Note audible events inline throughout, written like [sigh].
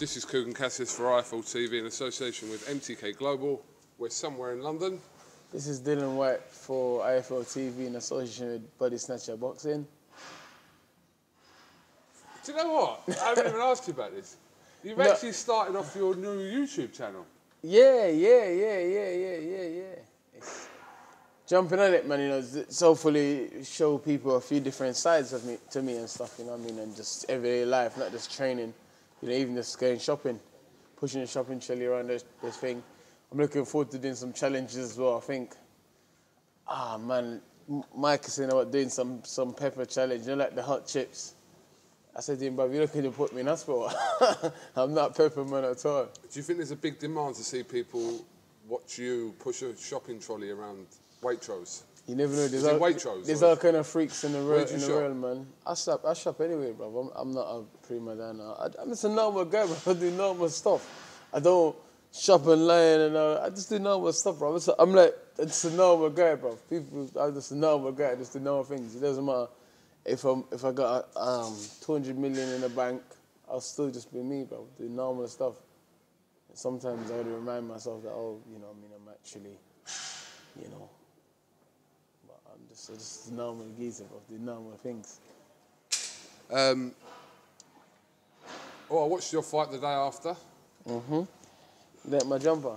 This is Kugan Cassius for IFL TV in association with MTK Global. We're somewhere in London. This is Dillian Whyte for IFL TV in association with Body Snatcher Boxing. Do you know what? I haven't even asked you about this. You've No. actually started off your new YouTube channel. Yeah, yeah, yeah, yeah, yeah, yeah, yeah. It's jumping on it, man. You know, it's hopefully show people a few different sides of me to me and stuff. You know what I mean? And just everyday life, not just training. You know, even just going shopping, pushing the shopping trolley around this, this thing. I'm looking forward to doing some challenges as well. I think. Ah man, Mike is saying about doing some some pepper challenge. You know, like the hot chips. I said to him, "But you're looking to put me in hospital. [laughs] I'm not pepper man at all." Do you think there's a big demand to see people watch you push a shopping trolley around Waitrose? You never know. There's all, Waitrose there's all kind of freaks in the world. In the shop? world, man. I shop. I shop anyway, bro. I'm, I'm not a prima donna. I, I'm just a normal guy, [laughs] bro. I do normal stuff. I don't shop online and all. I just do normal stuff, bro. I'm, just, I'm like, it's a normal guy, bro. People, I'm just a normal guy. I just do normal things. It doesn't matter if I'm if I got um 200 million in the bank. I'll still just be me, bro. Do normal stuff. And sometimes I gotta remind myself that, oh, you know, I mean, I'm actually, you know. I'm just, I'm just a normal geezer, bro. Do normal things. Um, oh, I watched your fight the day after. Mhm that my jumper.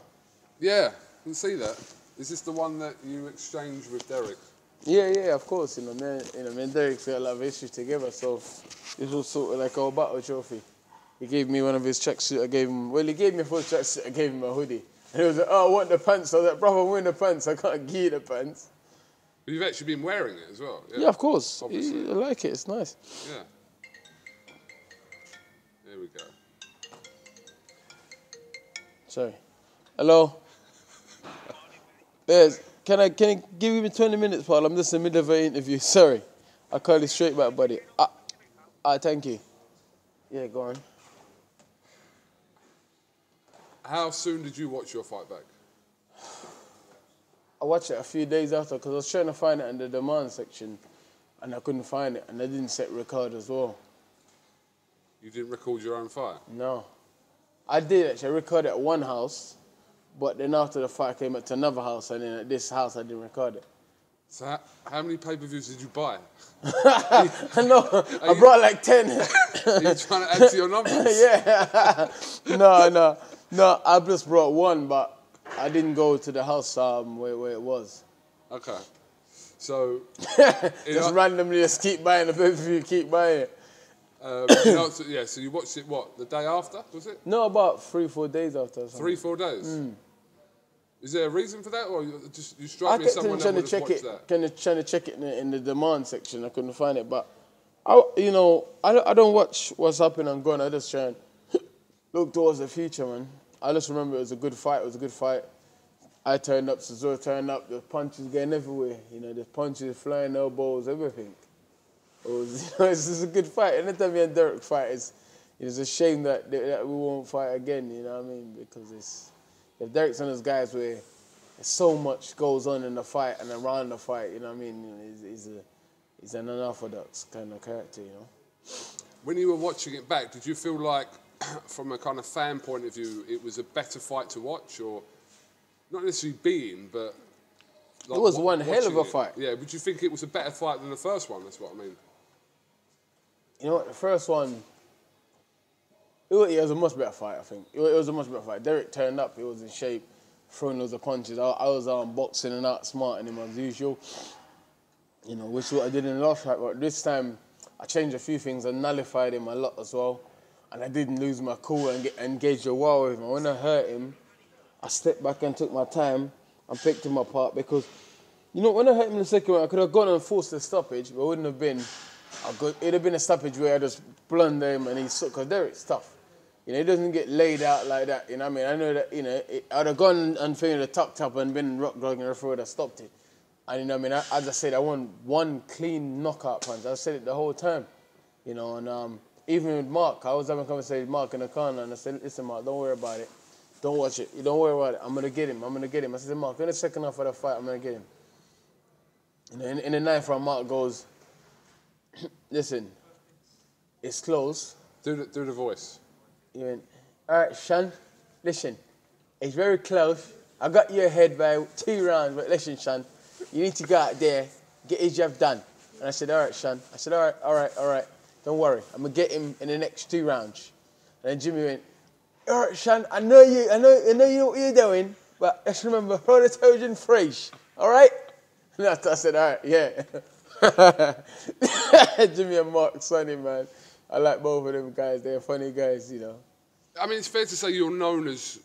Yeah, I can see that. Is this the one that you exchanged with Dereck? Yeah, yeah, of course. You know, man, you know, me and Dereck's got a lot of history together, so this was sort of like our battle trophy. He gave me one of his tracksuit. I gave him. Well, he gave me a full tracksuit. I gave him a hoodie. And he was like, "Oh, I want the pants." I was like, "Brother, I'm wearing the pants. I can't [laughs] give you the pants." But you've actually been wearing it as well. Yeah, of course. Obviously. I like it. It's nice. Yeah. There we go. Sorry. Hello. Yes. Can I can you give you 20 minutes, Paul? I'm just in the middle of an interview. [laughs] Sorry. I'll call you straight back, buddy. Ah, ah, thank you. Yeah, go on. How soon did you watch your fight back? I watched it a few days after because I was trying to find it in the demand section and I couldn't find it and I didn't set record as well. You didn't record your own fight. No. I did actually. I recorded at one house, but then after the fight I came up to another house and then at this house I didn't record it. So how, how many pay-per-views did you buy? [laughs] I know. I brought like 10. [laughs] Are you trying to add to your numbers? [laughs] yeah. no, no, no. I just brought one, but I didn't go to the house um, where, where it was. Okay. So, [laughs] Just know- randomly, just keep buying the pay per view, keep buying it. um, you know, so, yeah. So you watched it what the day after? Was it No, about three, four days after. or three, four days? Is there a reason for that, or you just you I me as kept someone trying that to check it, that? kind of trying to check it in the, in the demand section. I couldn't find it, but I, you know, I, don't- I don't watch what's happening and going. I just try and [laughs] look towards the future, man. I just remember it was a good fight. It was a good fight. I turned up, Chisora turned up. The punches going everywhere. You know, the punches, flying elbows, everything. It was, [laughs] you know, it's just a good fight. Anytime me and Dereck fight, it's, it's a shame that, that we won't fight again. You know what I mean? Because it's if Dereck's of those guys where so much goes on in the fight and around the fight. You know what I mean? You know, he's, he's a he's an unorthodox kind of character. You know. When you were watching it back, did you feel like, [clears throat] from a kind of fan point of view, it was a better fight to watch, or not necessarily being, but like It was one hell of a it? fight. Yeah. Would you think it was a better fight than the first one? That's what I mean. You know what? The first one. It was, it was a much better fight, I think. It was, it was a much better fight. Dereck turned up, he was in shape, throwing those punches. I, I was um, boxing and outsmarting him as usual. You know, which is what I did in the last fight. But this time, I changed a few things. I nullified him a lot as well. And I didn't lose my cool and get, engage a while with him. When I hurt him, I stepped back and took my time and picked him apart because, you know, when I hit him in the second round, I could have gone and forced the stoppage, but it wouldn't have been a good. It'd have been a stoppage where I just blunder him and he's because Dereck's tough. You know, he doesn't get laid out like that. You know I mean? I know that, you know, it, I'd have gone and finished the tucked up and been rock dog and the would have stopped it. And you know what I mean? I, as I said, I won one clean knockout punch. I said it the whole time. You know, and um, even with Mark, I was having a conversation with Mark in the corner and I said, listen, Mark, don't worry about it. Don't watch it. You don't worry about it. I'm gonna get him. I'm gonna get him. I said, Mark, in the second half of the fight, I'm gonna get him. Know, in, in the ninth round, Mark goes, [clears throat] listen, it's close. Do the, do the voice. He went, All right, Sean, listen, it's very close. I got you ahead by two rounds, but listen, Sean, you need to go out there, get his job done. And I said, all right, Sean. I said, all right, all right, all right. Don't worry, I'm gonna get him in the next two rounds. And then Jimmy went, all right, Sean, I know you, I know, I know you know what you're doing, but just remember, Trojan fresh, all right? And [laughs] I said, all right, yeah. [laughs] Jimmy and Mark, funny man. I like both of them guys. They're funny guys, you know. I mean, it's fair to say you're known as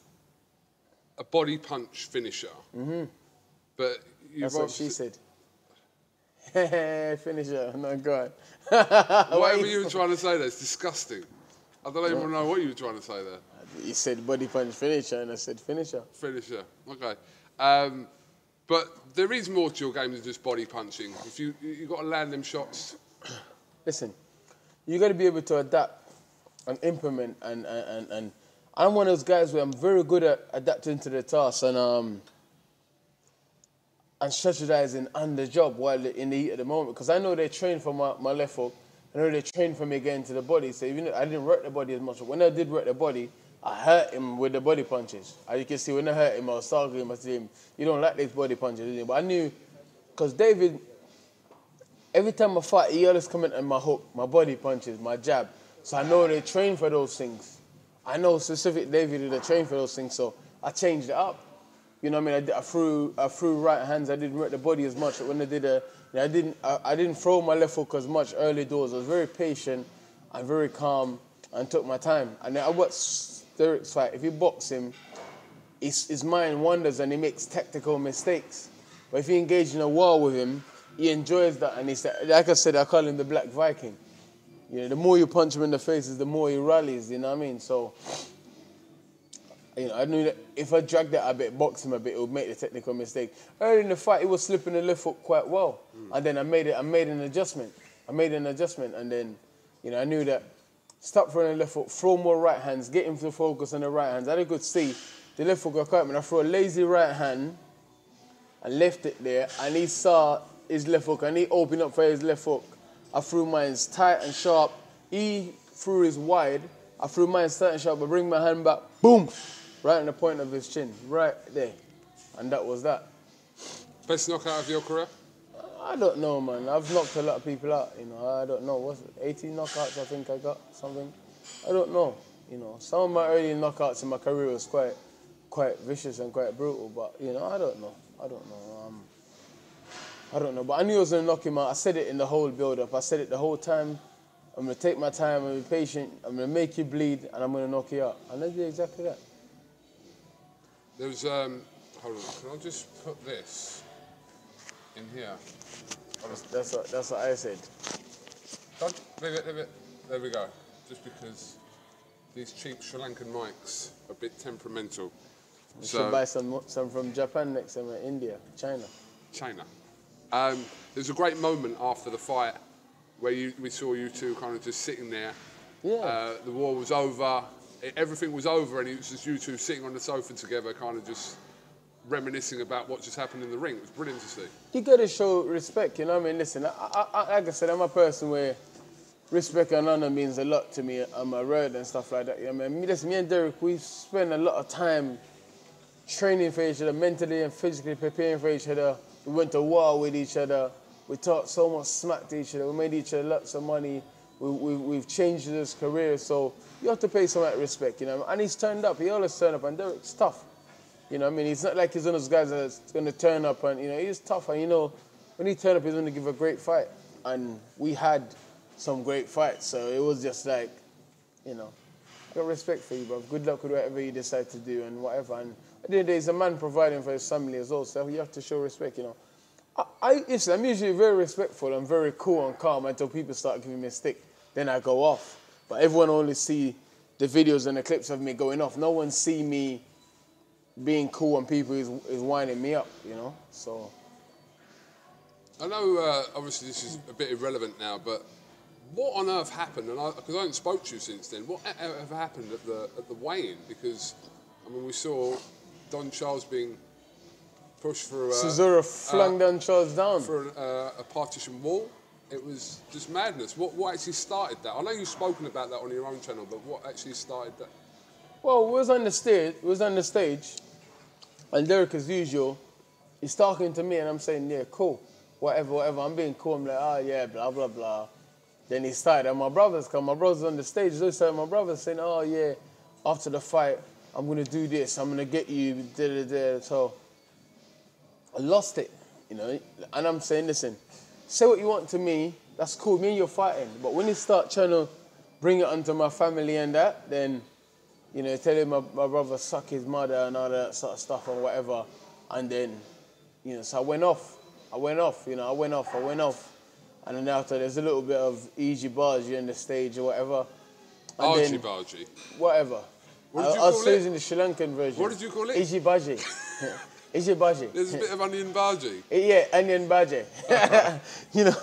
a body punch finisher. Mm-hmm. But That's what she said. [laughs] Finisher, no God. Whatever you were trying to say there, it's disgusting. I don't even know what you were trying to say there. You said body punch finisher, and I said finisher. Finisher. Okay. Um, but there is more to your game than just body punching. If you you got to land them shots. [clears throat] Listen, you got to be able to adapt and implement, and, and, and, I'm one of those guys where I'm very good at adapting to the task and um and strategizing on the job while in the heat at the moment because I know they train for my, my left hook. I know they train for me getting to the body. So even though I didn't work the body as much, when I did work the body, I hurt him with the body punches. As you can see, when I hurt him, I was talking him. I him, "You don't like these body punches, do you?" But I knew because David, every time I fight, he always comment on my hook, my body punches, my jab. So I know they train for those things. I know specific David they train for those things. So I changed it up. You know what I mean? I, did, I threw I threw right hands. I didn't work the body as much. When I did a, I didn't I, I didn't throw my left hook as much early doors. I was very patient and very calm and took my time. And I watched Dereck's fight. If you box him, his, his mind wanders and he makes tactical mistakes. But if you engage in a war with him, he enjoys that. And he's like I said, I call him the Black Viking. You know, the more you punch him in the faces, the more he rallies. You know what I mean? So, you know, I knew that if I dragged that a bit, box him a bit, it would make the technical mistake. Early in the fight, he was slipping the left hook quite well, and then I made it. I made an adjustment. I made an adjustment, and then, you know, I knew that stop throwing the left hook, throw more right hands, get him to focus on the right hands. I could see the left hook got caught, and I throw a lazy right hand, and left it there, and he saw his left hook, and he opened up for his left hook. I threw mine tight and sharp. He threw his wide. I threw mine tight and sharp, but bring my hand back, boom, right on the point of his chin, right there. And that was that. Best knockout of your career? I don't know, man. I've knocked a lot of people out, you know. I don't know. What's it? 18 knockouts, I think I got something. I don't know, you know. Some of my early knockouts in my career was quite, quite vicious and quite brutal, but, you know, I don't know. I don't know. Um, I don't know, but I knew I was to knock him out. I said it in the whole build-up. I said it the whole time. I'm to take my time. To be patient. I'm to make you bleed, and I'm going to knock you out. And I did exactly that. There was, um, hold on, can I just put this in here? That's, that's, what, that's what I said. Don't, leave it, leave it. There we go. Just because these cheap Sri Lankan mics are a bit temperamental. You So- should buy some, some from Japan next time, India, China. China. Um, there's a great moment after the fight where you, we saw you two kind of just sitting there. Yeah. Uh, the war was over, e- everything was over, and it was just you two sitting on the sofa together, kind of just reminiscing about what just happened in the ring. It was brilliant to see. you gotta show respect, you know I mean? Listen, I, I, like I said, I'm a person where respect and honor means a lot to me um, on my road and stuff like that. You know what I mean? Me, listen, me and Dereck, we spend a lot of time training for each other, mentally and physically preparing for each other. We went to war with each other. We talked so much smack to each other. We made each other lots of money. We, we, we've changed his career. So you have to pay some that respect, you know. And he's turned up. He always turned up. And Dereck's tough. You know I mean? He's not like he's one of those guys that's going to turn up and, you know, he's tough. And, you know, when he turned up, he's going to give a great fight. And we had some great fights. So it was just like, you know, got respect for you, bro. Good luck with whatever you decide to do and whatever. And at the end of the day, he's a man providing for his family as well. So you have to show respect, you know. I, I I'm usually very respectful and very cool and calm until people start giving me a stick. Then I go off. But everyone only see the videos and the clips of me going off. No one see me being cool when people is, is winding me up, you know. So I know, uh, obviously, this is a bit irrelevant now, but what on earth happened? And because I, haven't spoke to you since then, what ever happened at the at the weigh-in? Because I mean, we saw Don Charles being pushed through. Uh, Chisora flung Don Charles down. for uh, a partition wall. It was just madness. What what actually started that? I know you've spoken about that on your own channel, but what actually started that? Well, we was on the stage. We was on the stage, and Dereck, as usual, he's talking to me, and I'm saying, "Yeah, cool, whatever, whatever." I'm being cool. I'm like, "Ah, yeah, blah blah blah." Then he started, and my brothers come. My brothers on the stage. They started. My brothers saying, "Oh yeah, after the fight, I'm gonna do this. I'm gonna get you." Da da da. So I lost it, you know. And I'm saying, listen, say what you want to me. That's cool. Me and you're fighting. But when you start trying to bring it onto my family and that, then you know, telling my, my brother suck his mother and all that sort of stuff and whatever. And then, you know, so I went off. I went off, you know, I went off, I went off. And then after there's a little bit of Easy Bargy in the stage or whatever. Then, Bargy. Whatever. What did I, you I was call it? using the Sri Lankan version. What did you call it? Easy Bargy. [laughs] Easy Bargy. There's a bit of onion Bargy. Yeah, onion badger. [laughs] you know, [laughs]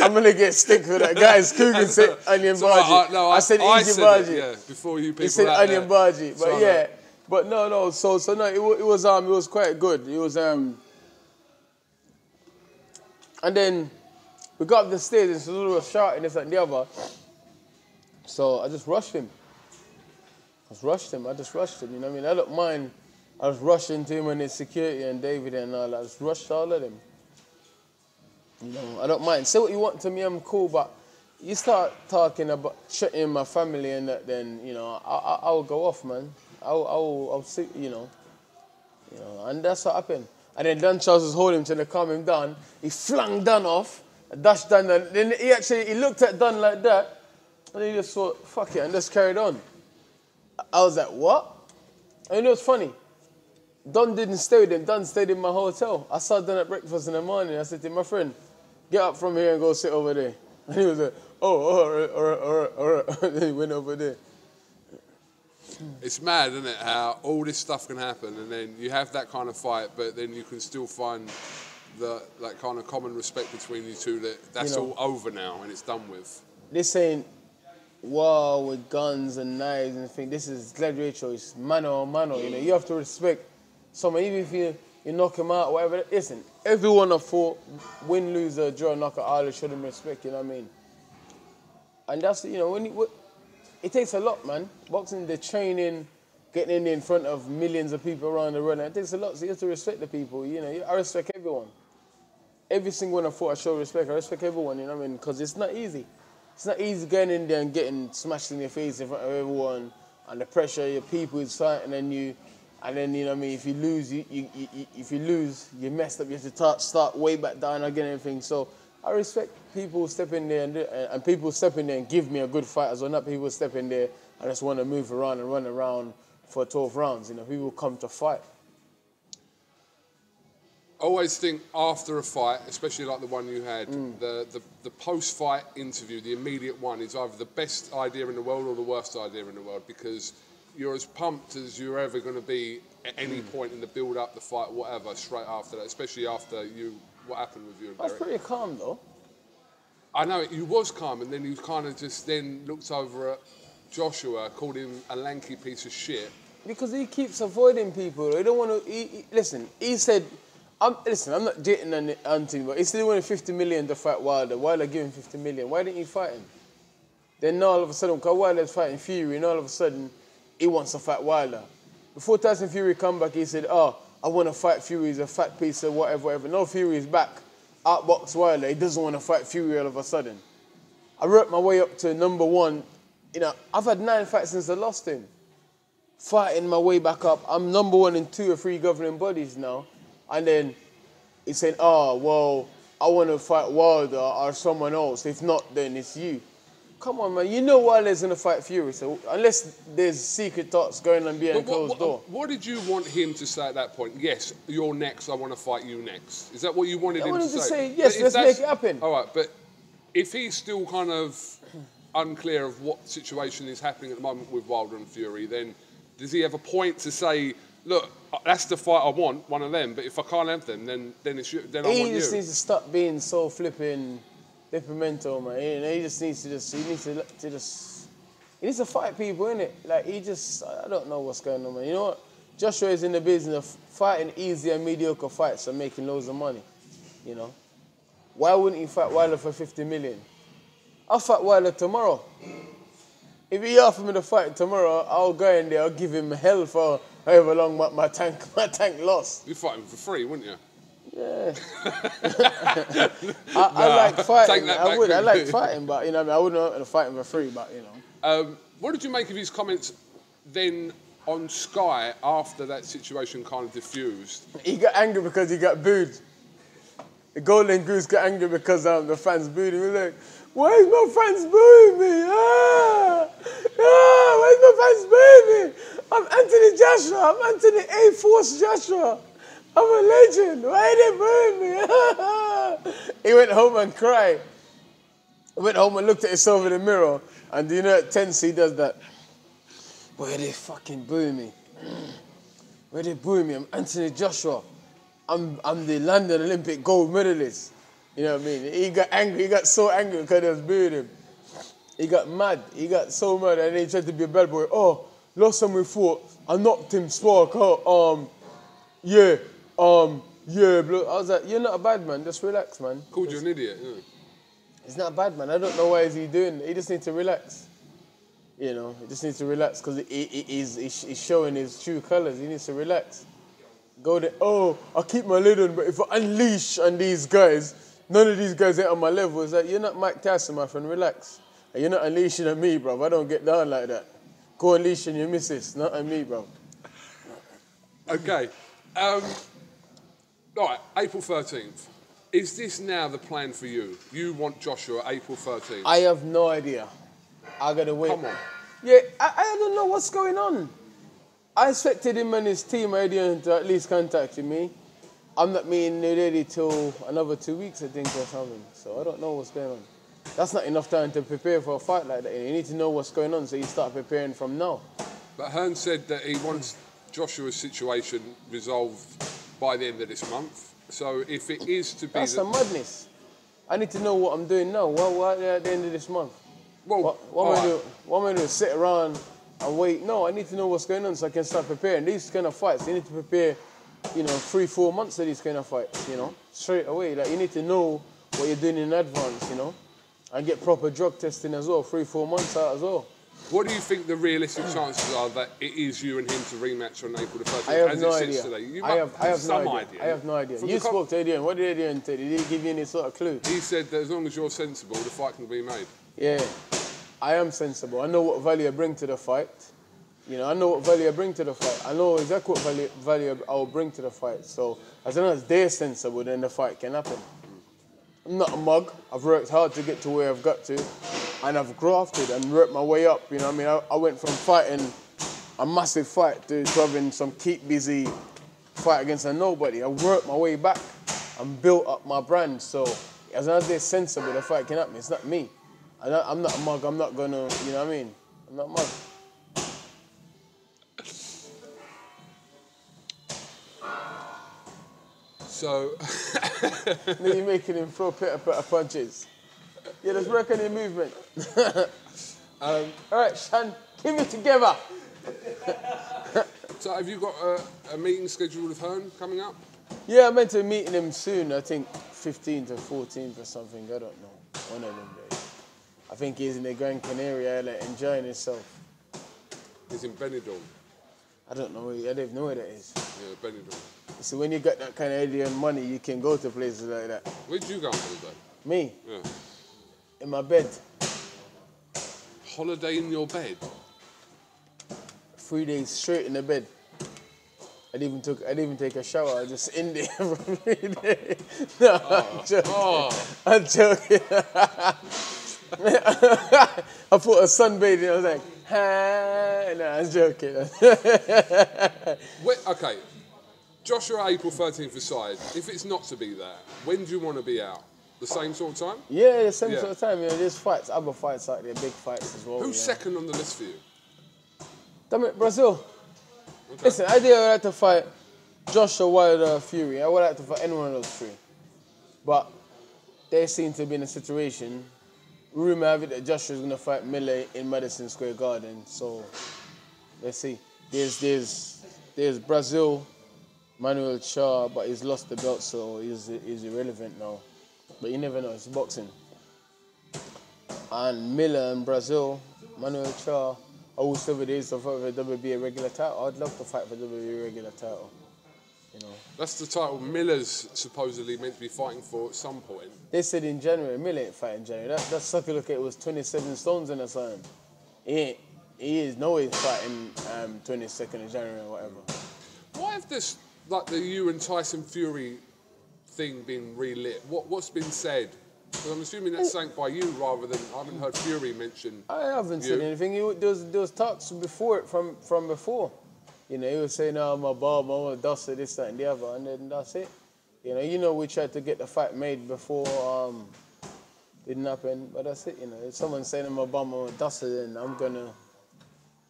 I'm gonna get stick for that. Guys, Kugan [laughs] said onion So, uh, badger. no, I, said I easy said badger. it, yeah, before you people He said onion there. So But I yeah, but no, no. So, so no, it, it was um, it was quite good. It was um, and then we got up the stairs and Sazulu was shouting this and the other. So I just rushed him. I just rushed him. I just rushed him. You know what I mean? I don't mind. I was rushing to him and his security and David and all. I just rushed all of them. You know, I don't mind. Say what you want to me, I'm cool, but you start talking about shutting my family and that, then, you know, I, I, I will go off, man. I'll, I'll, I'll see, you know. You know, and that's what happened. And then Dan Charles was holding him, to calm him down. He flung Dan off, dashed Dan, and then he actually, he looked at Dan like that, and he just thought, fuck it, and just carried on. I was like, what? And know what's funny? Don didn't stay with him. Don stayed in my hotel. I saw Don at breakfast in the morning. I said to him, my friend, get up from here and go sit over there. [laughs] And he was like, oh, all right, all right, all right, all right. [laughs] then he went over there. It's mad, isn't it? How all this stuff can happen, and then you have that kind of fight, but then you can still find the like kind of common respect between you two. That that's You know. all over now and it's done with. This ain't war with guns and knives and things. This is gladiator. It's mano a mano. You know, you have to respect someone, even if you, you knock him out, whatever. Listen, everyone have fought, win, lose, or draw, knock out, all show them respect. You know what I mean? And that's you know when you, it takes a lot, man. Boxing, the training, getting in in front of millions of people around the world, it takes a lot. So you have to respect the people. You know, I respect everyone. Every single one I fought, I show respect. I respect everyone. You know what I mean? Because it's not easy. It's not easy getting in there and getting smashed in your face in front of everyone, and the pressure your people is fighting on you. And then you know what I mean. If you lose, you, you, you, if you lose, you messed up. You have to start, start way back down again and everything. So I respect people step in there and, and people step in there and give me a good fight as well. Not people step in there and just want to move around and run around for 12 rounds. You know, people come to fight. I always think after a fight, especially like the one you had, Mm. the, the, the post fight interview, the immediate one, is either the best idea in the world or the worst idea in the world because you're as pumped as you're ever going to be at any Mm. point in the build up, the fight, whatever, straight after that, especially after you what happened with you and I was Dereck. pretty calm though. I know you was calm, and then you kind of just then looked over at Joshua, called him a lanky piece of shit. Because he keeps avoiding people. He don't want to. He, he- listen, he said, I'm, listen, I'm not dating on Anthony, but he said he wanted 50 million to fight Wilder. Wilder gave him 50 million. Why didn't he fight him? Then now all of a sudden, because Wilder's fighting Fury, and all of a sudden, he wants to fight Wilder. Before Tyson Fury come back, he said, oh, I want to fight Fury. He's a fat piece of whatever, whatever. No, Fury is back. Outbox Wilder. He doesn't want to fight Fury all of a sudden. I worked my way up to number one. You know, I've had nine fights since I lost him fighting my way back up. I'm number one in two or three governing bodies now. And then he's saying, oh, well, I want to fight Wilder or someone else. If not, then it's you. Come on, man. You know Wilder's going to fight Fury. So unless there's secret thoughts going on behind what, closed what, door. what did you want him to say at that point? Yes, you're next. I want to fight you next. Is that what you wanted I him wanted to to say? say, yes, let's make it happen. All right, but if he's still kind of unclear of what situation is happening at the moment with Wilder and Fury, then does he have a point to say, look, that's the fight I want, one of them. But if I can't have them, then then it's you, then I want you. He just needs to stop being so flipping, flippamental, man. You know, he just needs to just, he needs to, to just, he needs to fight people, innit? Like, he just, I don't know what's going on, man. You know what? Joshua is in the business of fighting easy and mediocre fights and making loads of money, you know? Why wouldn't he fight Wilder for 50 million? I'll fight Wilder tomorrow. if he offer me the fight tomorrow, I'll go in there. I'll give him hell for however long my, my tank [laughs] my tank lost. You'd fight him for free, wouldn't you? Yeah. [laughs] I, I like fighting. I would. I like fighting, but you know, what I, mean, I wouldn't want to fight him for free. But you know, Um, what did you make of his comments then on Sky after that situation kind of diffused? he got angry because he got booed. The Golden Goose got angry because um, the fans booed him. He was like, "Why is my fans booing me? Ah, ah, why is my fans booing me? I'm Anthony Joshua. I'm Anthony A Force Joshua. I'm a legend. Why they booing me?" [laughs] he went home and cried. He went home and looked at himself in the mirror. And do you know at Tense he does that? Why are they fucking booing me? [clears throat] Why are they booing me? I'm Anthony Joshua. I'm, I'm the London Olympic gold medalist. You know what I mean? He got angry. He got so angry because they was booing him. He got mad. He got so mad and then he tried to be a bad boy. Oh, last time we fought, I knocked him spark out. Um, yeah, um, yeah. Bro. I was like, you're not a bad man. Just relax, man. Called you an idiot. Yeah. He's not a bad man. I don't know why is he doing. He just needs to relax. You know, he just needs to relax because he, he, he's, he's he's showing his true colors. He needs to relax. Go there. Oh, I keep my lid on, but if I unleash on these guys, none of these guys ain't on my level. It's like you're not Mike Tyson, my friend. Relax. And you're not unleashing on me, bro. I don't get down like that. Go unleash on your missus, not on me, bro. Okay. Um, right, April 13th. Is this now the plan for you? You want Joshua April 13th? I have no idea. I gotta wait. Come on. Yeah, I, I don't know what's going on. I expected him and his team idea to at least contact me. I'm not meeting ready till another two weeks, I think, or something. So I don't know what's going on. That's not enough time to prepare for a fight like that. You need to know what's going on, so you start preparing from now. But Hearn said that he wants Joshua's situation resolved by the end of this month. So if it is to be That's the, some madness. I need to know what I'm doing now. What, what at the end of this month? well, What, what am I right. doing? What am I doing? Sit around and wait? No, I need to know what's going on so I can start preparing. These kind of fights, you need to prepare, you know, three, four months of these kind of fights, you know, straight away. Like you need to know what you're doing in advance, you know, and get proper drug testing as well, three, four months out as well. What do you think the realistic chances are that it is you and him to rematch on April the 1st? I have no idea. Today? You I have, I have some no idea. idea. I have no idea. From You spoke to Adrian. What did Adrian tell you? Did he give you any sort of clue? He said that as long as you're sensible, the fight can be made. Yeah, I am sensible. I know what value I bring to the fight. You know, I know what value I bring to the fight. I know exactly what value, value I will bring to the fight. So as long as they're sensible, then the fight can happen. I'm not a mug. I've worked hard to get to where I've got to, and I've grafted and worked my way up. You know, what I mean, I, I went from fighting a massive fight to, to having some keep busy fight against a nobody. I worked my way back and built up my brand. So as long as they're sensible, the fight can happen. It's not me. I'm not, I'm not a mug. I'm not gonna. You know what I mean? I'm not a mug. So, [laughs] Then you're making him throw pitter pitter punches. Yeah, let's work your movement. [laughs] um, all right, Shan, keep it together. so have you got a, a meeting scheduled with Hearn coming up? Yeah, I'm meant to be meeting him soon. I think 15th or 14th or something. I don't know. One of them days. I think he's in the Gran Canaria Island enjoying himself. He's in Benidorm. I don't know. I don't even know where that is. Yeah, Benidorm. So when you got that kind of idea and money, you can go to places like that. Where'd you go holiday? Me, Yeah. In my bed, Holiday in your bed? three days straight in the bed. I didn't even took. I didn't even take a shower. I just in there [laughs] for three days. No, I'm joking. Oh, I'm joking. [laughs] I put a sunbathing. I was like, ah. no, I'm joking. [laughs] Wait, okay. Joshua April 13th aside, if it's not to be there, when do you want to be out? The same sort of time? yeah, the same Yeah. sort of time. You know, there's fights, other fights out there, big fights as well. Who's know. second on the list for you? Damn it, Breazeale. Okay. Listen, I did like to fight Joshua Wilder Fury. I would like to fight any one of those three. But they seem to be in a situation. Rumor have it that Joshua's gonna fight Miller in Madison Square Garden. So let's see. There's there's there's Breazeale, Manuel Charr, but he's lost the belt, so he's he's irrelevant now. But you never know. It's boxing. And Miller and Breazeale, Manuel or whoever it is to fight for WBA regular title. I'd love to fight for WBA regular title. You know, That's the title Miller's supposedly meant to be fighting for at some point. they said in January, Miller ain't fighting January. That that sucker look at it was 27 stones in a sign. He ain't. He is no way fighting um, 22nd of January or whatever. Why have this, like the you and Tyson Fury thing been relit? What, what's been said? 'Cause I'm assuming that's sank by you rather than, I haven't heard Fury mention. I haven't You? said anything. He, there, was, there was talks before it from from before. You know, he was saying, "Oh, my Bob, I want to dust it, this, that, and the other," and then that's it. You know, you know, we tried to get the fight made before um, didn't happen, but that's it. You know, if someone's saying I'm a bum, I'm a duster, then I'm gonna,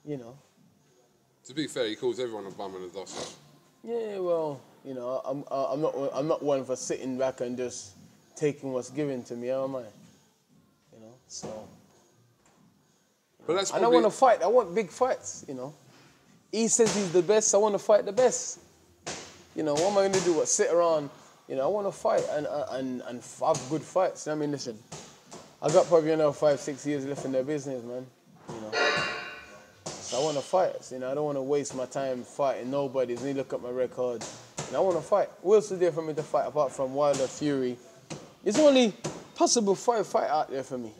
you know, To be fair, he calls everyone a bum and a duster. yeah. Well, you know, I'm I'm not I'm not one for sitting back and just taking what's given to me, am I? You know, so. But that's And I want to fight. I want big fights, you know. He says he's the best. I want to fight the best. You know, what am I going to do? What, sit around? You know, I want to fight and, and, and have good fights. I mean, listen, I got probably another five, six years left in the business, man. You know. So I want to fight. You know, I don't want to waste my time fighting nobody. Let me look at my record. And I want to fight. Who else is there for me to fight apart from Wilder, Fury? There's only possible five fight out there for me.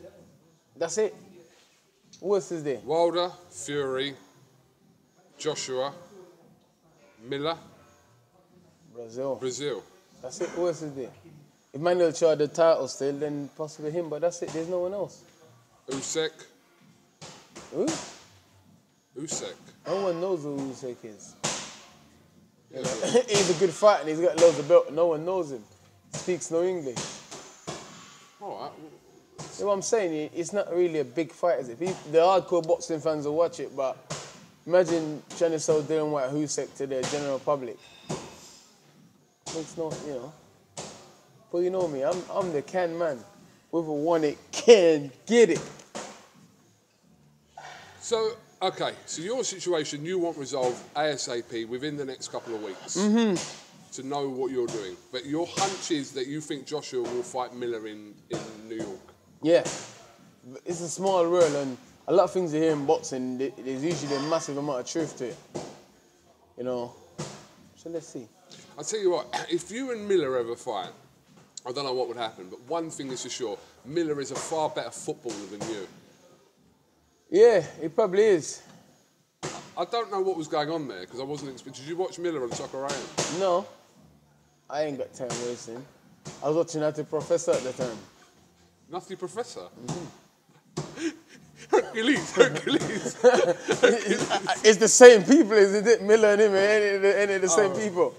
That's it. Who else is there? Wilder, Fury, Joshua, Miller, Breazeale. Breazeale. That's it. Who else is there? If Manuel had the title still, then possibly him, but that's it. There's no one else. Usyk, Who? Usyk. No one knows who Usyk is. Yeah, he's a good fighter and he's got loads of belt. No one knows him. Speaks no English. all right. You know what I'm saying? It's not really a big fight, is it? People, the hardcore boxing fans will watch it, but imagine trying to sell Dillian Whyte Usyk to the general public. Makes no, you know. But you know me, I'm, I'm the can man. Whoever want it can get it. So, okay, so your situation, you want resolved ASAP within the next couple of weeks Mm-hmm. to know what you're doing. But your hunch is that you think Joshua will fight Miller in, in New York. Yeah, it's a small world, and a lot of things you hear in boxing, there's usually a massive amount of truth to it. You know. So let's see. I'll tell you what, [clears throat] if you and Miller ever fight, I don't know what would happen, but one thing is for sure Miller is a far better footballer than you. Yeah, it probably is. I don't know what was going on there because I wasn't expecting. Did you watch Miller on Soccer AM? No, I ain't got time wasting. I was watching that professor at the time. Nutty Professor? Mm-hmm. [laughs] Hercules, Hercules. [laughs] it's the same people, isn't it? Miller and him, ain't it, ain't it the same Oh. people?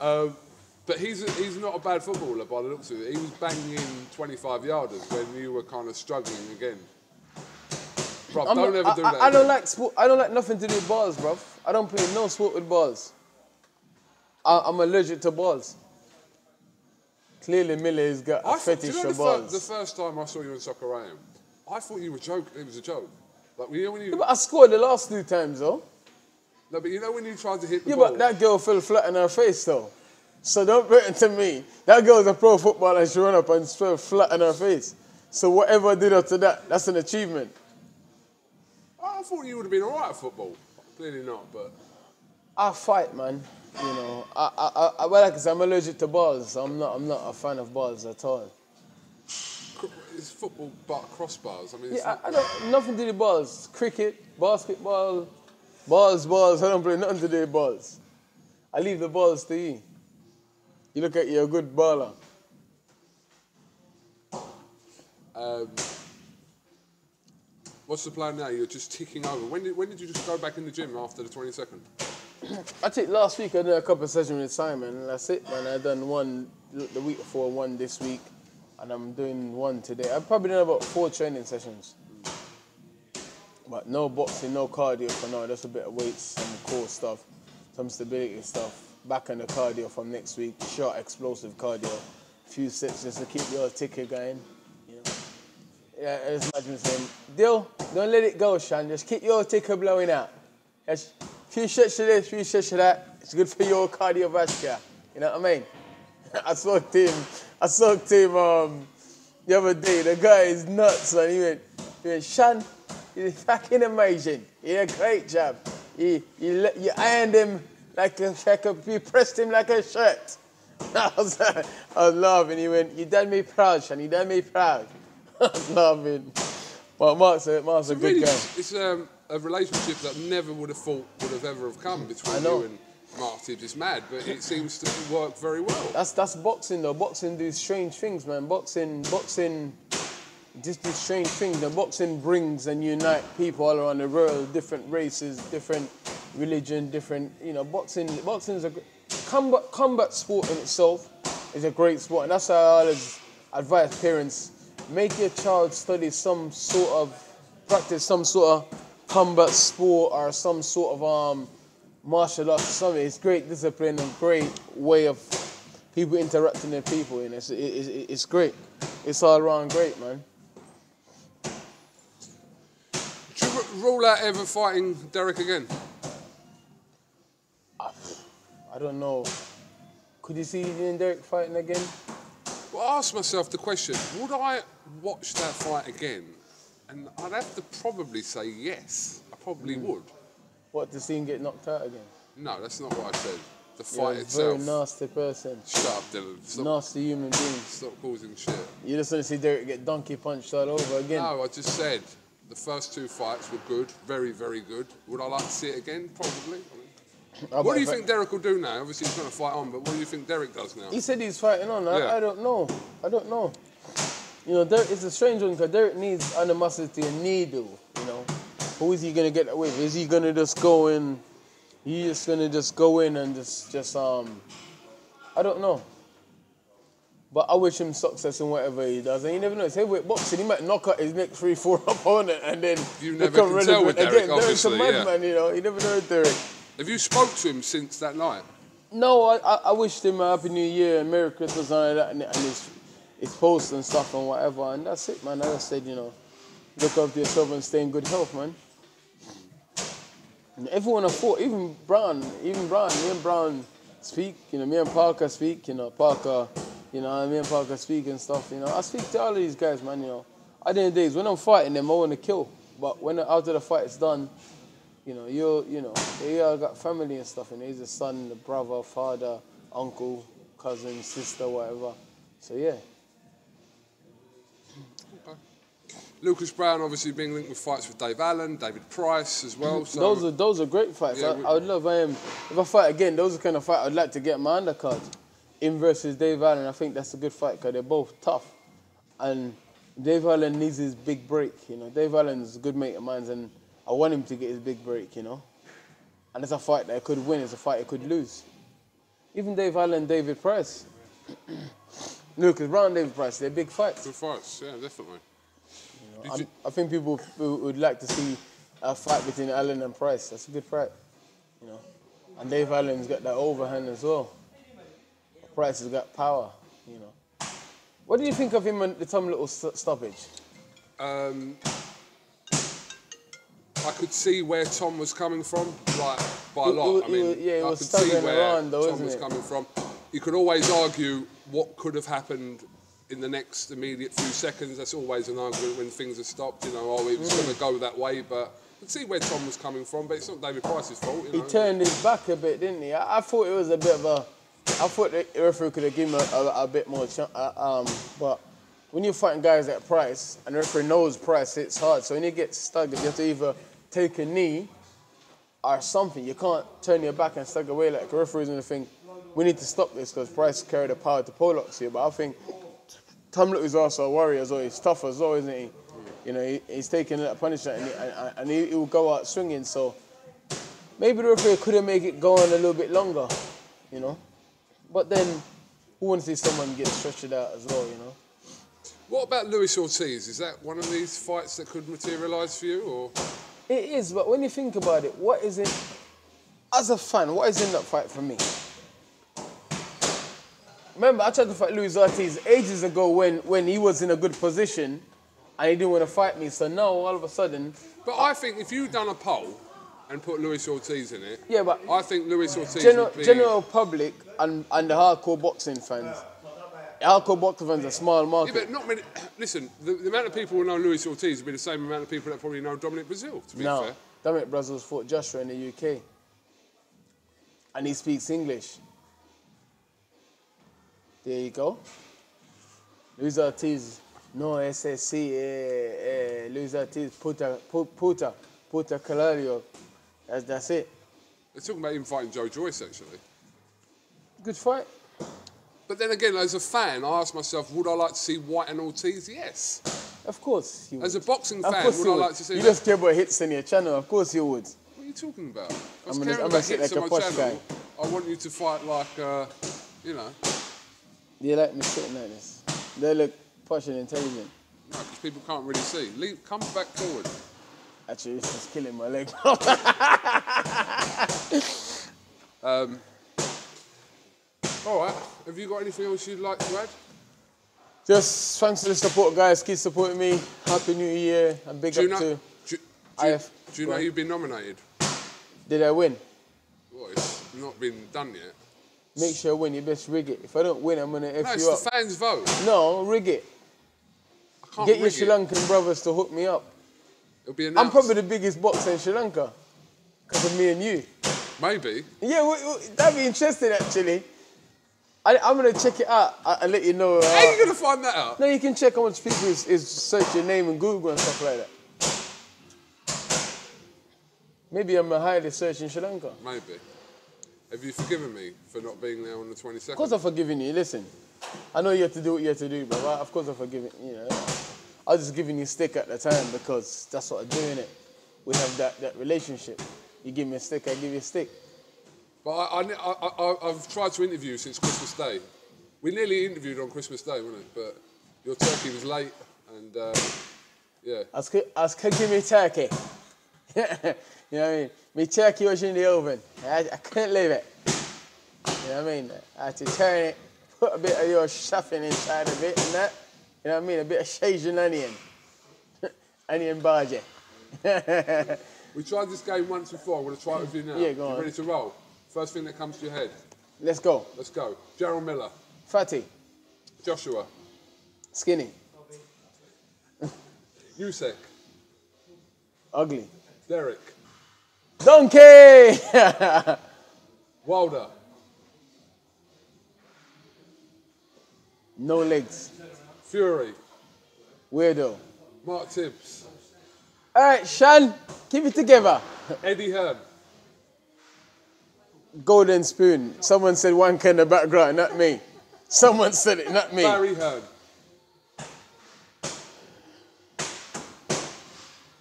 Um, but he's a, he's not a bad footballer by the looks of it. He was banging in 25 yarders when you were kind of struggling again. Bro, I'm don't not- ever do I, that. I, I don't like sport. I don't like nothing to do with balls, bro. I don't play no sport with balls. I, I'm allergic to balls. Clearly, Miller has got a I thought, do fetish you know for the, fir- balls. the first time I saw you in Soccer AM, I thought you were joking. It was a joke. Like you know when you Yeah, but I scored the last two times, though. no, but you know when you tried to hit the Yeah, ball. but that girl fell flat on her face, though. So don't it to me. That girl's a pro footballer she run up and fell flat on her face. So whatever I did after that, that's an achievement. I thought you would have been all right at football. Clearly not, but I fight, man. You know, I, I, I, well, said, I'm allergic to balls. I'm not, I'm not a fan of balls at all. it's football but crossbars. I mean, it's Yeah, I, I don't, nothing to do with balls. Cricket, basketball, balls, balls. I don't play nothing to do with balls. I leave the balls to you. You look at you're a good baller. Um, what's the plan now? You're just ticking over. When did, when did you just go back in the gym after the 22nd? I think last week I did a couple of sessions with Simon, and that's it, man. I done one the week before, one this week, and I'm doing one today. I've probably done about four training sessions. But no boxing, no cardio for now. Just a bit of weights, some core stuff, some stability stuff. Back on the cardio from next week. Short, explosive cardio. A few sets just to keep your ticker going. You. Yeah, management saying, Dill, don't let it go, Sean. Just keep your ticker blowing out. Yes, few shots of this, few shots of that. It's good for your cardiovascular. You know what I mean? [laughs] I saw him. I saw him um, the other day. The guy is nuts, man. He went, he went, Sean, He's fucking amazing. He did a great job. He, you, you ironed him like a, a, you pressed him like a shirt. [laughs] I was, I was laughing. He went, you done me proud, Sean. You done me proud. [laughs] I was laughing. But Mark's a, Mark's a good really, guy. it's um, a relationship that never would have thought would have ever have come between I know. you and Mark Tibbs. It's mad, but it seems to work very well. That's that's boxing though. Boxing do strange things, man. Boxing, boxing, just these strange things. The boxing brings and unite people all around the world, different races, different religion, different. You know, boxing. Boxing is a combat combat sport in itself is a great sport, and that's why I always advise parents: make your child study some sort of practice some sort of combat sport or some sort of um martial arts or something. It's great discipline and great way of people interacting with people, and it's, it, it, it's great. It's all around great, man. Do you rule out ever fighting Dereck again? I don't know. Could you see you and Dereck fighting again? Well, I asked myself the question: Would I watch that fight again? And I'd have to probably say yes. I probably Hmm. would. What to see him get knocked out again? No, that's not what I said. The fight You're a itself. very nasty person, Shut up, Dillian. Stop, nasty human being. stop causing shit. You just want to see Dereck get donkey punched all over again. No, I just said the first two fights were good, very, very good. Would I like to see it again? Probably. I what do you think Dereck will do now? Obviously, he's going to fight on, but what do you think Dereck does now? He said he's fighting on. I, Yeah. I don't know. I don't know. You know, Dereck, it's a strange one because Dereck needs animosity and needle. You know, who is he gonna get that with? Is he gonna just go in? He just gonna just go in and just just um. I don't know. But I wish him success in whatever he does. And you never know. It's heavyweight boxing. He might knock out his next three, four [laughs] opponent and then You never become can tell with relevant Dereck, again. Dereck's a obviously, yeah. madman, you know. You never know Dereck. Have you spoke to him since that night? No, I, I, I wished him a happy new year and Merry Christmas and all that, and, and his, his posts and stuff and whatever, and that's it, man. I just said, you know, look after yourself and stay in good health, man. And everyone I fought, even Browne, even Browne, me and Browne speak, you know, me and Parker speak, you know, Parker, you know, me and Parker speak and stuff, you know. I speak to all of these guys, man, you know. At the end of the days, when I'm fighting them, I want to kill. But when after the fight's done, you know, you you know, they all got family and stuff, and he's a son, the brother, father, uncle, cousin, sister, whatever. So yeah, Lucas Browne obviously being linked with fights with Dave Allen, David Price as well. So those are those are great fights. Yeah, I, we- I would love um, if I fight again. Those are the kind of fight I'd like to get my undercard. In versus Dave Allen, I think that's a good fight because they're both tough, and Dave Allen needs his big break. You know, Dave Allen's a good mate of mine, and I want him to get his big break. You know, and it's a fight that I could win. It's a fight I could lose. Even Dave Allen, David Price, [clears throat] Lucas Browne, David Price, they're big fights. good fights, yeah, definitely. I'm- I think people would like to see a fight between Allen and Price. That's a good fight, you know. And Dave Allen's got that overhand as well. Price has got power, you know. What do you think of him and the Tom Little st- stoppage? um, I could see where Tom was coming from, like by a lot. it- I mean, it- yeah, it I was could see where around though, Tom was it? coming from. You could always argue what could have happened in the next immediate few seconds. That's always an argument when things are stopped. You know, oh, it was Mm. going to go that way, but I see where Tom was coming from. But it's not David Price's fault. You He turned his back a bit, didn't he? I, I thought it was a bit of a. I thought the referee could have given him a, a, a bit more chance. Uh, um, but when you're fighting guys at Price, and the referee knows Price hits hard, so when you get staggered, you have to either take a knee or something. You can't turn your back and stagger away like the referee's going to think, we need to stop this because Price carried the power to Pollock's here. But I think Is also a warrior as well. He's tough as well, isn't he? You know, he, he's taking that punishment and, he, and, and he, he will go out swinging. So maybe the referee could have made it go on a little bit longer, you know. But then, who wants to see someone get stretched out as well, you know? What about Luis Ortiz? Is that one of these fights that could materialise for you, or It is, but when you think about it, what is it? As a fan, what is in that fight for me? Remember, I tried to fight Luis Ortiz ages ago when, when he was in a good position and he didn't want to fight me. So now, all of a sudden, But I think if you'd done a poll and put Luis Ortiz in it, Yeah, but I think Luis Ortiz general, be. general public and, and the hardcore boxing fans, Hardcore boxing fans a small market. Yeah, but not many. [clears throat] Listen, the, the amount of people who know Luis Ortiz would be the same amount of people that probably know Dominic Breazeale. To be no, fair, Dominic Breazeale's fought Joshua in the UK. And he speaks English. There you go. Luis Ortiz, no SSC, eh, eh, Luis Ortiz, puta, pu- puta, puta Calario. That's, that's it. they're talking about him fighting Joe Joyce actually. Good fight. But then again, as a fan, I ask myself, would I like to see Whyte and Ortiz? Yes. Of course you would. As a boxing of fan, course would you I would. like to see You that? just care about hits on your channel. Of course you would. What are you talking about? I was I'm gonna- caring I'm sit hits like on my posh channel. I want you to fight like, uh, you know, you like me sitting like this? They look posh and intelligent. no, because people can't really see. Leave, come back forward. Actually, this is killing my leg. [laughs] Um, all right. Have you got anything else you'd like to add? Just thanks for the support, guys. Keep supporting me. Happy New Year. And big Do you up know? to. Do, do, I you- have- do you know on. you've been nominated? Did I win? Well, it's not been done yet. Make sure I win. You best rig it. If I don't win, I'm gonna F No, you up. the fans' vote. No, rig it. I can't Get your Sri it. Lankan brothers to hook me up. It'll be I'm probably the biggest boxer in Sri Lanka. Because of me and you. Maybe. Yeah, w- w- that'd be interesting actually. I, I'm gonna check it out. I, I'll let you know. uh, How are you going to find that out? No, you can check how much people is, is search your name in Google and stuff like that. Maybe I'm a highly searched in Sri Lanka. Maybe. Have you forgiven me for not being there on the 22nd? Of course I've forgiven you. Listen, I know you have to do what you have to do, but right, of course I've forgiven you. Know, I was just giving you a stick at the time because that's what I do in it. We have that, that relationship. You give me a stick, I give you a stick. But I, I, I, I, I've tried to interview since Christmas Day. We nearly interviewed on Christmas Day, wasn't it? But your turkey was late, and uh, yeah. Ask, ask her give me turkey. [laughs] you know what I mean? My turkey was in the oven. I, I couldn't leave it. You know what I mean? I had to turn it, put a bit of your stuffing inside of it and that. You know what I mean? A bit of Cajun onion. [laughs] onion barge. [laughs] We tried this game once before. I'm going to try it with you now. Yeah, go You on. ready to roll? First thing that comes to your head. Let's go. Let's go. Jarrell Miller, Fatty. Joshua, Skinny. Usyk, Ugly. Dereck, Donkey! [laughs] Wilder, no legs. Fury, Weirdo. Mark Tibbs, All right, Sean, keep it together. Eddie Hearn, Golden spoon. Someone said one in the background, not me. Someone said it, not me. Barry Hearn,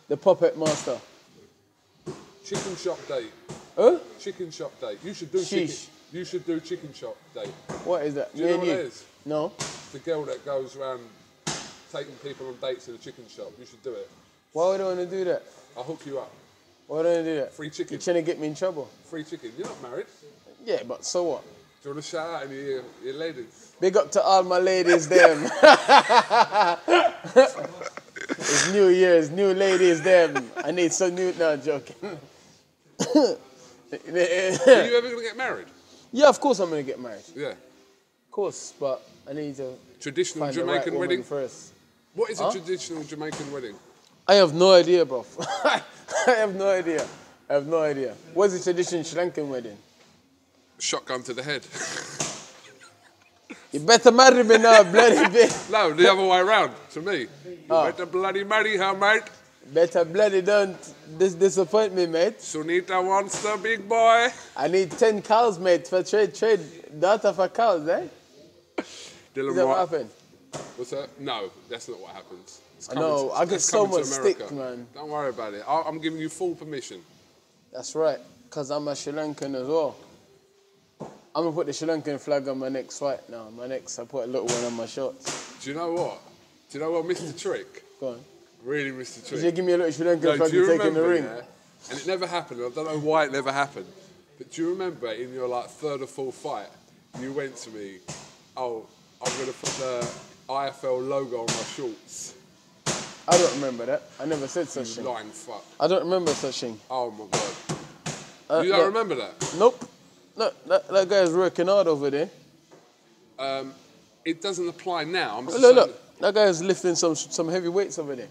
The puppet master. Chicken Shop Date, Huh? Chicken Shop Date. You should do chicken. Sheesh. You should do Chicken Shop Date. What is that? Do you know what that is? No. The girl that goes around taking people on dates in a chicken shop. You should do it. Why would I want to do that? I'll hook you up. Why would I do that? Free chicken. You're trying to get me in trouble. Free chicken. You're not married. Yeah, but so what? Do you want to shout out any of your, your ladies? Big up to all my ladies, them. [laughs] it's New Year's, new ladies, them. I need some new. No, I'm joking. [laughs] Are you ever going to get married? yeah, of course I'm gonna get married. Yeah. Of course, but I need to Traditional right Jamaican woman wedding. first. What is a traditional Jamaican wedding? I have no idea, bro. [laughs] I have no idea. I have no idea. What's the traditional Sri Lankan wedding? Shotgun to the head. You better marry me now, bloody [laughs] bitch. no, the other way around. To me, you Oh. better bloody marry her, mate. Better bloody don't dis- disappoint me, mate. Sunita wants the big boy. I need 10 cows, mate, for trade, trade. Daughter for cows, eh? [laughs] Dillian Is that what happened? What's that? No, that's not what happens. It's I know, I get so to much stick, man. Don't worry about it. I- I'm giving you full permission. That's right, because I'm a Sri Lankan as well. I'm going to put the Sri Lankan flag on my next fight now. My next, I put a little one on my shorts. Do you know what? Do you know what, Mr. Trick? Go on. Really, Mr. Trick. Did you give me a little Lankan No, you in the ring? yeah? And it never happened. I don't know why it never happened. But do you remember in your like third or fourth fight, you went to me, oh, I'm gonna put the IFL logo on my shorts. I don't remember that. I never said such You thing. lying fuck. I don't remember such a thing. Oh my god. Uh, you don't no. remember that? Nope. No, that, that guy's working hard over there. Um, it doesn't apply now. I'm just Look, look, that guy's lifting some some heavy weights over there.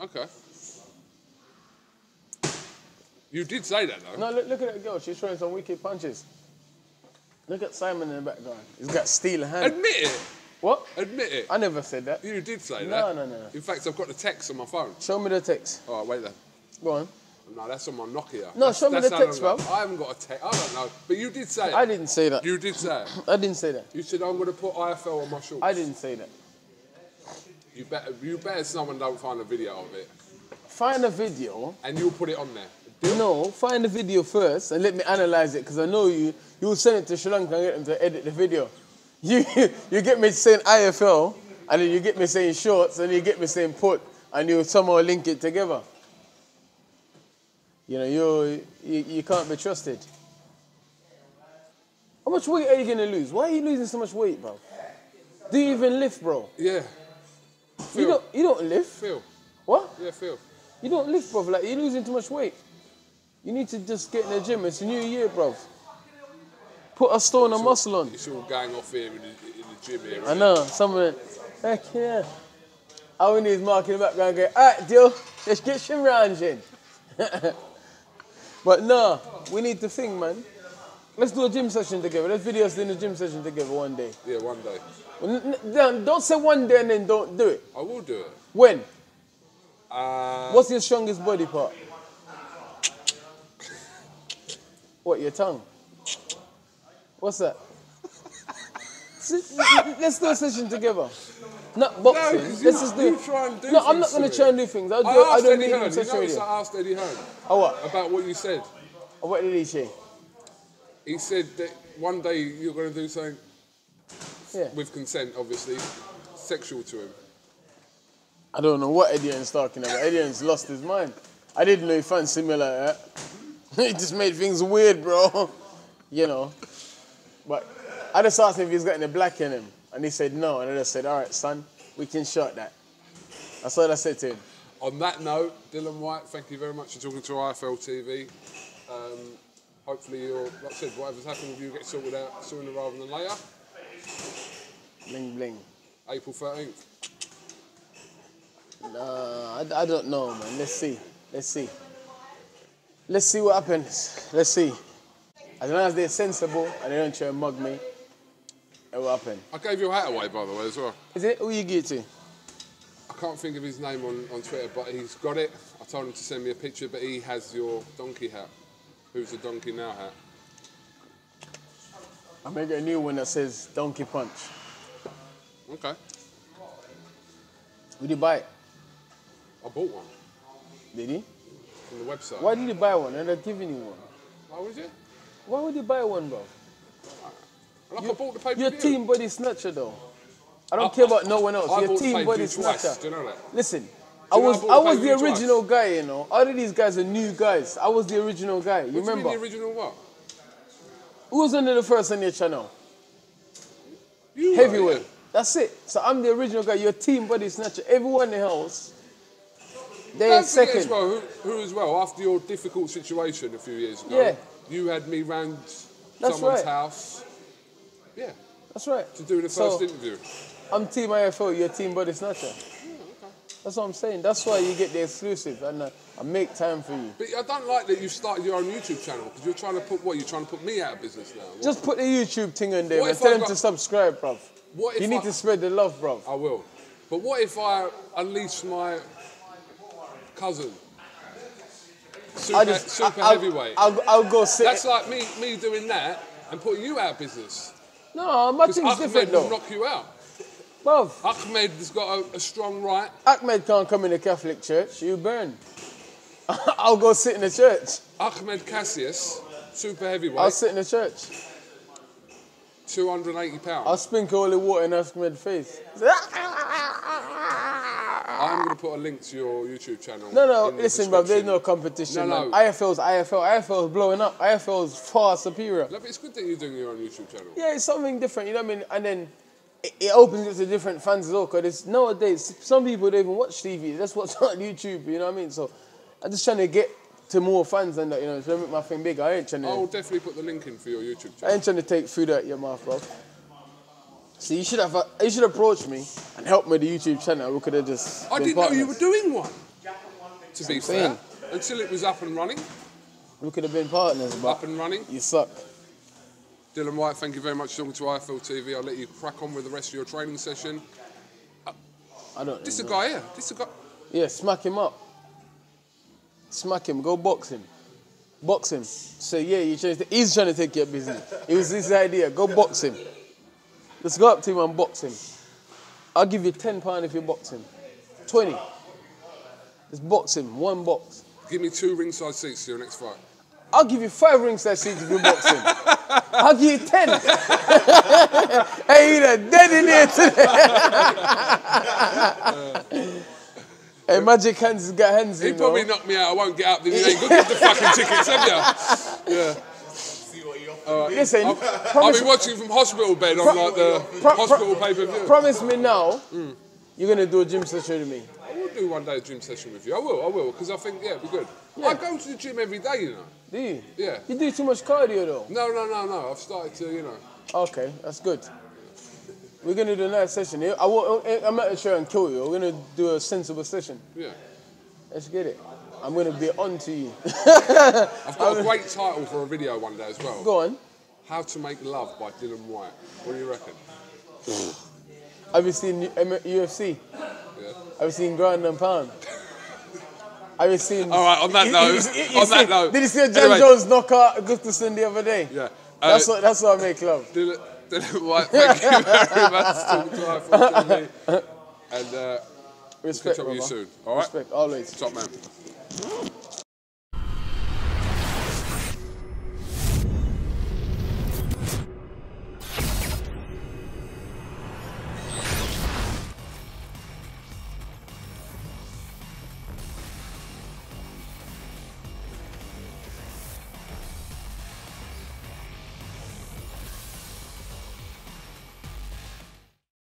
Okay. You did say that though. No, look, look at that girl. She's throwing some wicked punches. Look at Simon in the background. He's got steel hand. Admit it. what? Admit it. I never said that. You did say No, that. no, no, no. In fact, I've got the text on my phone. Show me the text. All right, wait then. Go on. No, that's on my Nokia. No, That's- show me the text, ago. I haven't got a text. I don't know. But you did say it. I didn't say that. You did say it. I didn't say that. You said I'm going to put IFL on my shorts. I didn't say that. You better, you better someone don't find a video of it, Find a video. and you'll put it on there. No, find the video first and let me analyze it because I know you. You will send it to Sri Lanka and get them to edit the video. [laughs] You you get me saying IFL and then you get me saying shorts and you get me saying put and you somehow link it together. You know you you, you can't be trusted. How much weight are you gonna lose? Why are you losing so much weight, bro? Do you even lift, bro? Yeah. You don't you don't lift. Phil. What? Yeah, Phil. You don't lift, bro. Like you're losing too much weight. You need to just get in the gym. It's a new year, bro. Put a stone of muscle on. It's all going off here in the, in the gym here. I know. Someone, heck yeah. All we need is Mark in the background going, all right, deal. Let's get some rounds in. [laughs] but no, we need to think, man. Let's do a gym session together. Let's video us doing a gym session together one day. Yeah, one day. Don't don't say one day and then don't do it. I will do it. When? Uh, What's your strongest body part? What, your tongue? What's that? [laughs] Let's do a session together. Not boxing. 'cause Let's you- just do you it. try and do no, I'm not going to try and do things. I'll do, I I don't Eddie Hearn. You noticed. I asked Eddie Hearn Oh, what? about what you said. Oh, what did he say? He said that one day you're going to do something Yeah. with consent, obviously, sexual to him. I don't know what Edian's talking about. Edian's lost his mind. I didn't know he fancied me like that. he just made things weird, bro. [laughs] You know. But I just asked him if he's got any black in him. And he said no. And I just said, all right, son, we can shot that. That's what I said to him. On that note, Dillian Whyte, thank you very much for talking to IFL TV. Um, hopefully, you're, like I said, whatever's happened with you gets sorted out sooner rather than later. Bling, bling. April 13th. Nah, I, I don't know, man. Let's see. Let's see. Let's see what happens. Let's see. As long as they're sensible and they don't try and mug me, it will happen. I gave your hat away, by the way, as well. Is it? Who you get to? I can't think of his name on, on Twitter, but he's got it. I told him to send me a picture, but he has your donkey hat. Who's the donkey now hat? I made a new one that says Donkey Punch. Okay. Would you buy it? I bought one Did he? from the website. Why did you buy one? And they're giving you one. Why was it? Why would you buy one, bro? Like I bought the pay You're team body snatcher, though. I don't I- care about no one else. I You're team body twice. snatcher. Do you know that? Listen, I you I was I the was the pay-per-view twice? original guy, you know. All of these guys are new guys. I was the original guy. You What remember? You the original what? Who was under the first on your channel? You Heavyweight. yeah. That's it. So I'm the original guy. You're team body snatcher. Everyone else, they're Don't second. as well, who, who as well, after your difficult situation a few years ago, Yeah. you had me round That's someone's right. house. Yeah, That's right. to do the So- first interview. I'm team IFO. You're team body snatcher. That's what I'm saying. That's why you get the exclusive, and uh, I make time for you. But I don't like that you started your own YouTube channel because you're trying to put what? You're trying to put me out of business now. What- Just put the YouTube thing on there, man. Tell them got- to subscribe, bruv. What if You need I- to spread the love, bruv. I will. But what if I unleash my cousin? Super, I just, super I, heavyweight. I'll, I'll, I'll go sit. That's like me, me doing that and putting you out of business. no, my thing's Ahmed different will though. knock you out. Bruv, Ahmed has got a, a strong right. Ahmed can't come in the Catholic church. You burn. [laughs] I'll go sit in the church. Ahmed Cassius, super heavyweight. I'll sit in the church. 280 pounds. I'll sprinkle holy water in Ahmed's face. I'm going to put a link to your YouTube channel. No, no, listen, bro, there's no competition, No, man. no. IFL's IFL. IFL's blowing up. IFL's far superior. No, but it's good that you're doing your own YouTube channel. Yeah, it's something different, you know what I mean? And then it, it opens it to different fans as well, because nowadays, some people don't even watch TV. That's what's [laughs] on YouTube, you know what I mean? So I'm just trying to get to more fans than that, you know, trying to make my thing bigger. I ain't trying to, I'll definitely put the link in for your YouTube channel. I ain't trying to take food out your mouth, bro. See, you should have uh, you should approach me and help me with the YouTube channel. We could have just. I didn't know you were doing one. To be fair, until it was up and running, We could have been partners, but up and running. you suck. Dillian Whyte, thank you very much for talking to IFL TV. I'll let you crack on with the rest of your training session. I don't. This a guy here. This a guy. Yeah, smack him up. Smack him. Go box him. Box him. Say, yeah, you changed it. He's trying to take your business. It was his idea. Go box him. Let's go up to him and box him. I'll give you ten pound if you box him. Twenty. Let's box him. One box. Give me two ringside seats to your next fight. I'll give you five ringside seats if you box him. I'll give you ten. [laughs] hey, you done dead in here today. [laughs] [laughs] hey, Magic Hands has got hands He in. probably know. knocked me out. I won't get up. Then you ain't got the fucking tickets, have you? Yeah. Listen, I'll promise, be watching from hospital bed on Pro- like the pro- pro- hospital pay per view. promise me now hmm. you're going to do a gym session with me. I will do one day a gym session with you. I will. I will because I think yeah, be good. I go to the gym every day, you know. Do you? Yeah. You do too much cardio though. No, no, no, no. I've started to, you know. Okay, that's good. We're going to do another session. I won't, I'm not trying to kill you. We're going to do a sensible session. Yeah. Let's get it. I'm going to be on to you. I've got a great title for a video one day as well. Go on. How to Make Love by Dillian Whyte. What do you reckon? [sighs] Have you seen UFC? Yeah. Have you seen Ground and Pound? [laughs] Have you seen? All right, on that You- note, you- you- on that note. Did you see a Jon Anyway. Jones knock out Gustafsson the other day? Yeah. That's Uh, what. That's what I make love. Dillian, [laughs] Whyte, thank you very much for talking to IFL TV. And uh, Respect, catch up with you soon. All right? Respect always. Top man.